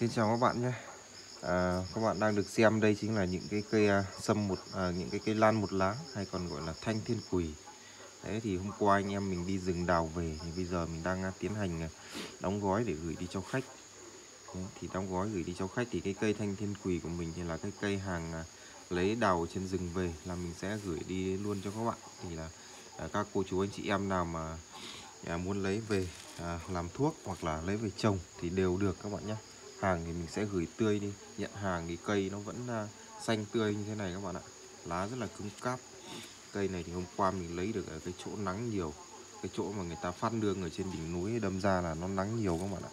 Xin chào các bạn nhé. À, Các bạn đang được xem đây chính là những cái cây à, sâm một à, những cái cây lan một lá hay còn gọi là thanh thiên quỳ. Đấy thì hôm qua anh em mình đi rừng đào về thì bây giờ mình đang à, tiến hành à, đóng gói để gửi đi cho khách. Đấy, thì đóng gói gửi đi cho khách thì cái cây thanh thiên quỳ của mình thì là cái cây hàng à, lấy đào trên rừng về là mình sẽ gửi đi luôn cho các bạn. Thì là à, các cô chú anh chị em nào mà à, muốn lấy về à, làm thuốc hoặc là lấy về trồng thì đều được các bạn nhé hàng thì mình sẽ gửi tươi đi. Nhận hàng thì cây nó vẫn à, xanh tươi như thế này các bạn ạ. Lá rất là cứng cáp. Cây này thì hôm qua mình lấy được ở cái chỗ nắng nhiều. Cái chỗ mà người ta phát nương ở trên đỉnh núi đâm ra là nó nắng nhiều các bạn ạ.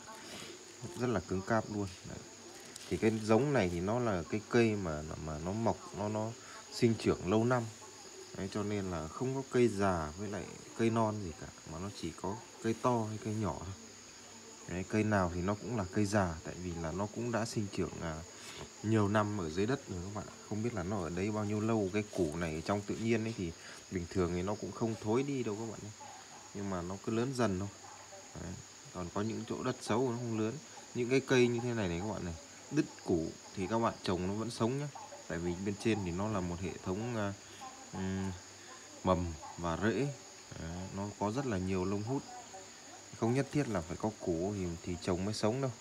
Rất là cứng cáp luôn. Đấy. thì cái giống này thì nó là cái cây mà mà nó mọc nó nó sinh trưởng lâu năm. Đấy, cho nên là không có cây già với lại cây non gì cả. Mà nó chỉ có cây to hay cây nhỏ thôi. Đấy, cây nào thì nó cũng là cây già tại vì là nó cũng đã sinh trưởng à, nhiều năm ở dưới đất rồi các bạn không biết là nó ở đấy bao nhiêu lâu cái củ này trong tự nhiên ấy thì bình thường thì nó cũng không thối đi đâu các bạn nhé. Nhưng mà nó cứ lớn dần thôi. Đấy. còn có những chỗ đất xấu nó không lớn. Những cái cây như thế này này các bạn này đứt củ thì các bạn trồng nó vẫn sống nhé. Tại vì bên trên thì nó là một hệ thống à, um, mầm và rễ. Đấy, nó có rất là nhiều lông hút không nhất thiết là phải có củ thì thì trồng mới sống đâu.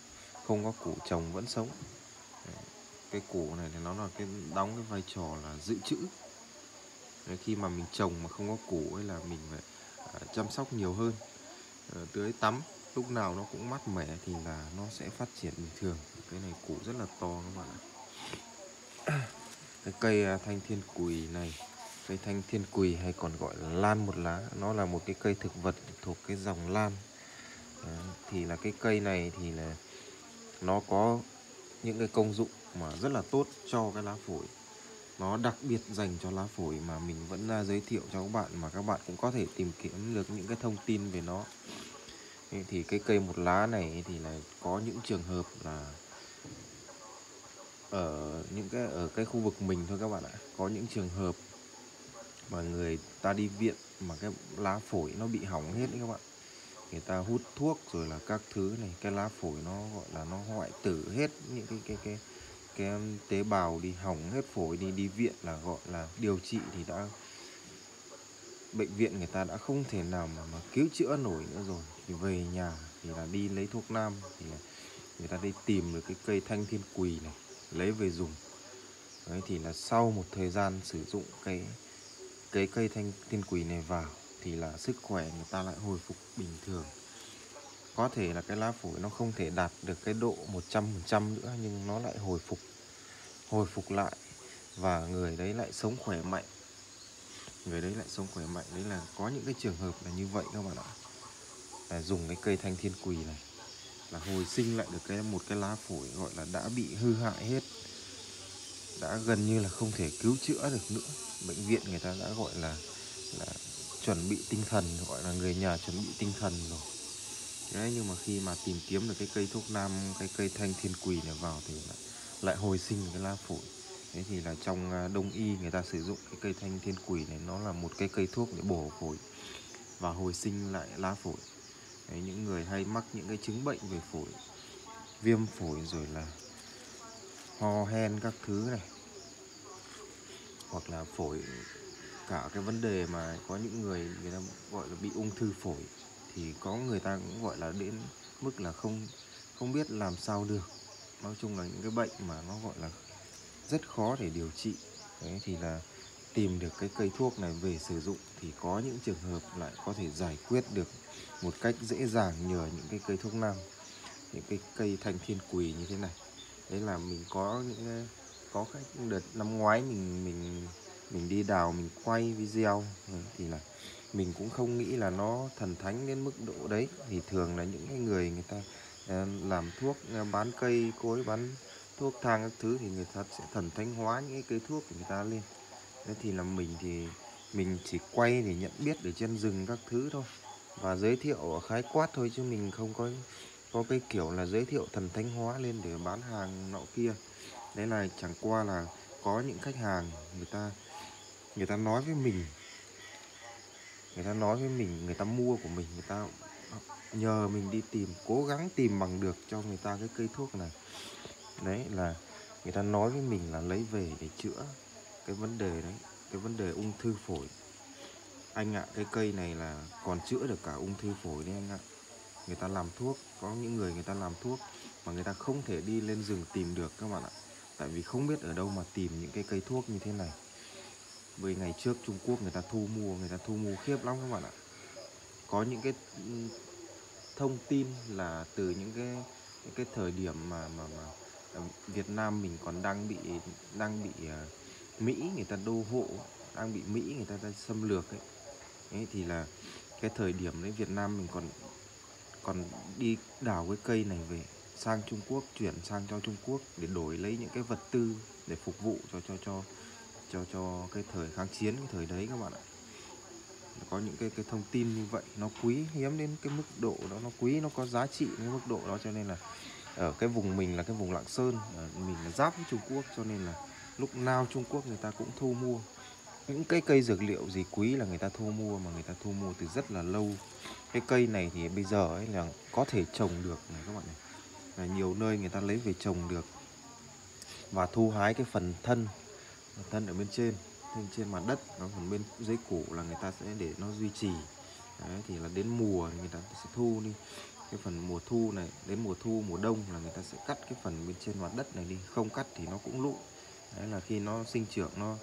Không có củ trồng vẫn sống. Cái củ này thì nó là cái đóng cái vai trò là dự trữ. Đấy, khi mà mình trồng mà không có củ ấy là mình phải à, chăm sóc nhiều hơn. À, tưới tắm lúc nào nó cũng mát mẻ thì là nó sẽ phát triển bình thường. Cái này củ rất là to các bạn ạ. Cái cây à, thanh thiên quỳ này cây thanh thiên quỳ hay còn gọi là lan một lá nó là một cái cây thực vật thuộc cái dòng lan. Đấy, thì là cái cây này thì là nó có những cái công dụng mà rất là tốt cho cái lá phổi. Nó đặc biệt dành cho lá phổi mà mình vẫn à, giới thiệu cho các bạn mà các bạn cũng có thể tìm kiếm được những cái thông tin về nó. Thì cái cây một lá này thì là có những trường hợp là ở những cái ở cái khu vực mình thôi các bạn ạ. Có những trường hợp mà người ta đi viện mà cái lá phổi nó bị hỏng hết đấy các bạn người ta hút thuốc rồi là các thứ này cái lá phổi nó gọi là nó hoại tử hết những cái cái cái cái tế bào đi hỏng hết phổi đi đi viện là gọi là điều trị thì đã bệnh viện người ta đã không thể nào mà, mà cứu chữa nổi nữa rồi. Thì về nhà thì là đi lấy thuốc nam thì người ta đi tìm được cái cây thanh thiên quỳ này lấy về dùng. Đấy thì là sau một thời gian sử dụng cái cái cây thanh thiên quỳ này vào thì là sức khỏe người ta lại hồi phục bình thường. Có thể là cái lá phổi nó không thể đạt được cái độ 100% nữa, nhưng nó lại hồi phục hồi phục lại và người đấy lại sống khỏe mạnh. Người đấy lại sống khỏe mạnh. Đấy là có những cái trường hợp là như vậy các bạn ạ. Là dùng cái cây thanh thiên quỳ này là hồi sinh lại được cái, một cái lá phổi gọi là đã bị hư hại hết, đã gần như là không thể cứu chữa được nữa. Bệnh viện người ta đã gọi là là chuẩn bị tinh thần gọi là người nhà chuẩn bị tinh thần rồi. Đấy nhưng mà khi mà tìm kiếm được cái cây thuốc nam cái cây thanh thiên quỳ này vào thì lại, lại hồi sinh cái lá phổi. Thế thì là trong à, đông y người ta sử dụng cái cây thanh thiên quỷ này nó là một cái cây thuốc để bổ phổi và hồi sinh lại lá phổi. Đấy, những người hay mắc những cái chứng bệnh về phổi viêm phổi rồi là ho hen các thứ này hoặc là phổi cả cái vấn đề mà có những người người ta gọi là bị ung thư phổi, thì có người ta cũng gọi là đến mức là không không biết làm sao được. Nói chung là những cái bệnh mà nó gọi là rất khó để điều trị, đấy, thì là tìm được cái cây thuốc này về sử dụng thì có những trường hợp lại có thể giải quyết được một cách dễ dàng nhờ những cái cây thuốc nam, những cái cây thanh thiên quỳ như thế này. Đấy là mình có những có khách đợt năm ngoái mình mình mình đi đào, mình quay video. Ừ, thì là mình cũng không nghĩ là nó thần thánh đến mức độ đấy. Thì thường là những cái người người ta ờ, làm thuốc ờ, bán cây, cối, bán thuốc thang các thứ thì người ta sẽ thần thánh hóa những cái cây thuốc của người ta lên. Thế thì là mình thì, mình chỉ quay để nhận biết ở trên rừng các thứ thôi. Và giới thiệu khái quát thôi chứ mình không có có cái kiểu là giới thiệu thần thánh hóa lên để bán hàng nọ kia. Đấy là chẳng qua là có những khách hàng người ta người ta nói với mình, người ta nói với mình, người ta mua của mình, người ta nhờ mình đi tìm, cố gắng tìm bằng được cho người ta cái cây thuốc này. Đấy, là người ta nói với mình là lấy về để chữa cái vấn đề đấy, cái vấn đề ung thư phổi. Anh ạ, cái cây này là còn chữa được cả ung thư phổi đấy anh ạ. Người ta làm thuốc, có những người người ta làm thuốc mà người ta không thể đi lên rừng tìm được các bạn ạ. Tại vì không biết ở đâu mà tìm những cái cây thuốc như thế này bởi ngày trước Trung Quốc người ta thu mua người ta thu mua khiếp lắm các bạn ạ có những cái ừ, thông tin là từ những cái những cái thời điểm mà mà mà ờ, Việt Nam mình còn đang bị đang bị ờ, Mỹ người ta đô hộ đang bị Mỹ người ta, ta xâm lược ấy. ấy thì là cái thời điểm đấy Việt Nam mình còn còn đi đào cái cây này về sang Trung Quốc chuyển sang cho Trung Quốc để đổi lấy những cái vật tư để phục vụ cho cho cho cho cho cái thời kháng chiến, cái thời đấy các bạn ạ. Có những cái cái thông tin như vậy, nó quý, hiếm đến cái mức độ đó, nó quý, nó có giá trị cái mức độ đó cho nên là ở cái vùng mình là cái vùng Lạng Sơn ờ, mình là giáp với Trung Quốc cho nên là lúc nào Trung Quốc người ta cũng thu mua. Những cái cây dược liệu gì quý là người ta thu mua mà người ta thu mua từ rất là lâu. Cái cây này thì bây giờ ấy là có thể trồng được này các bạn này. Là nhiều nơi người ta lấy về trồng được và thu hái cái phần thân thân ở bên trên bên trên mặt đất nó phần bên dưới củ là người ta sẽ để nó duy trì. Đấy, thì là đến mùa thì người ta sẽ thu đi. Cái phần mùa thu này đến mùa thu mùa đông là người ta sẽ cắt cái phần bên trên mặt đất này đi. Không cắt thì nó cũng lụ đấy là khi nó sinh trưởng nó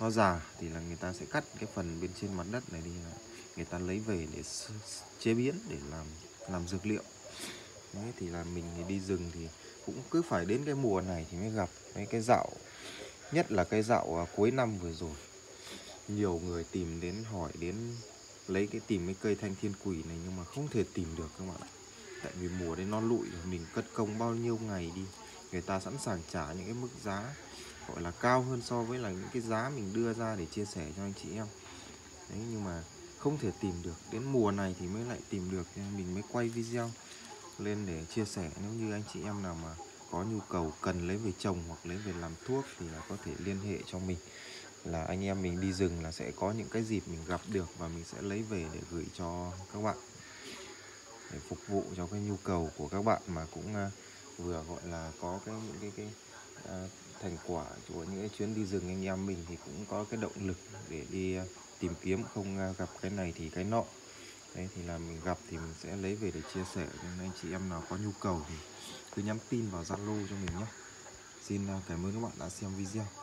nó già thì là người ta sẽ cắt cái phần bên trên mặt đất này đi là người ta lấy về để chế biến để làm làm dược liệu. Đấy thì là mình thì đi rừng thì cũng cứ phải đến cái mùa này thì mới gặp mấy cái dạo nhất là cái dạo à, cuối năm vừa rồi. Nhiều người tìm đến, hỏi đến, lấy cái, tìm cái cây thanh thiên quỷ này nhưng mà không thể tìm được các bạn ạ. Tại vì mùa đấy nó lụi mình cất công bao nhiêu ngày đi, người ta sẵn sàng trả những cái mức giá, gọi là, cao hơn so với là những cái giá mình đưa ra để chia sẻ cho anh chị em. Đấy, nhưng mà không thể tìm được. Đến mùa này thì mới lại tìm được, nên mình mới quay video lên để chia sẻ. Nếu như anh chị em nào mà có nhu cầu cần lấy về trồng hoặc lấy về làm thuốc thì là có thể liên hệ cho mình. Là anh em mình đi rừng là sẽ có những cái dịp mình gặp được và mình sẽ lấy về để gửi cho các bạn. Để phục vụ cho cái nhu cầu của các bạn mà cũng à, vừa gọi là có cái những cái cái à, thành quả của những cái chuyến đi rừng anh em mình thì cũng có cái động lực để đi à, tìm kiếm không à, gặp cái này thì cái nọ đấy, thì là mình gặp thì mình sẽ lấy về để chia sẻ. Nên anh chị em nào có nhu cầu thì cứ nhắn tin vào Zalo cho mình nhé. Xin à, cảm ơn các bạn đã xem video.